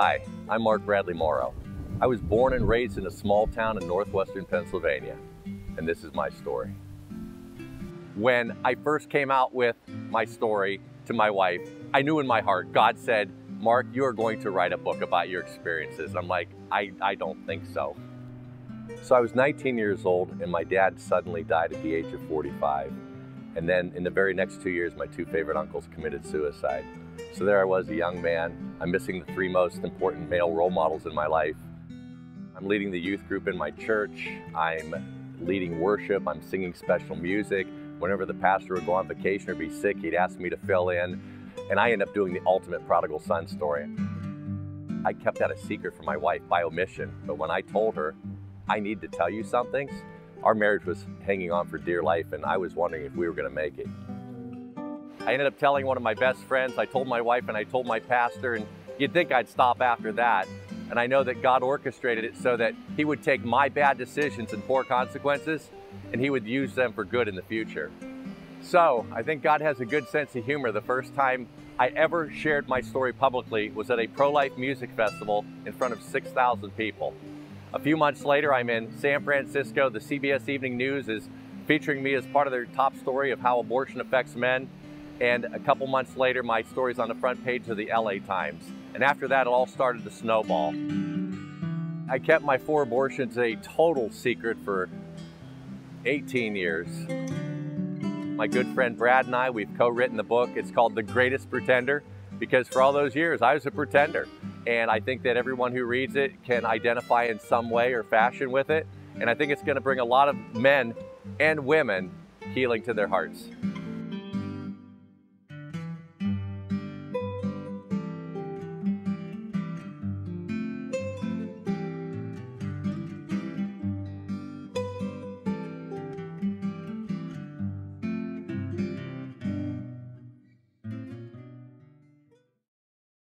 Hi, I'm Mark Bradley Morrow. I was born and raised in a small town in northwestern Pennsylvania, and this is my story. When I first came out with my story to my wife, I knew in my heart, God said, Mark, you are going to write a book about your experiences. I'm like, I, I don't think so. So I was 19 years old, and my dad suddenly died at the age of 45. And then in the very next two years, my two favorite uncles committed suicide. So there I was, a young man. I'm missing the three most important male role models in my life. I'm leading the youth group in my church. I'm leading worship. I'm singing special music. Whenever the pastor would go on vacation or be sick, he'd ask me to fill in. And I end up doing the ultimate prodigal son story. I kept that a secret from my wife by omission, but when I told her, I need to tell you something, our marriage was hanging on for dear life and I was wondering if we were going to make it. I ended up telling one of my best friends, I told my wife and I told my pastor, and you'd think I'd stop after that. And I know that God orchestrated it so that He would take my bad decisions and poor consequences and He would use them for good in the future. So I think God has a good sense of humor. The first time I ever shared my story publicly was at a pro life music festival in front of 6,000 people. A few months later, I'm in San Francisco. The CBS Evening News is featuring me as part of their top story of how abortion affects men. And a couple months later, my story's on the front page of the LA Times. And after that, it all started to snowball. I kept my four abortions a total secret for 18 years. My good friend Brad and I, we've co-written the book. It's called The Greatest Pretender because for all those years, I was a pretender. And I think that everyone who reads it can identify in some way or fashion with it. And I think it's going to bring a lot of men and women healing to their hearts.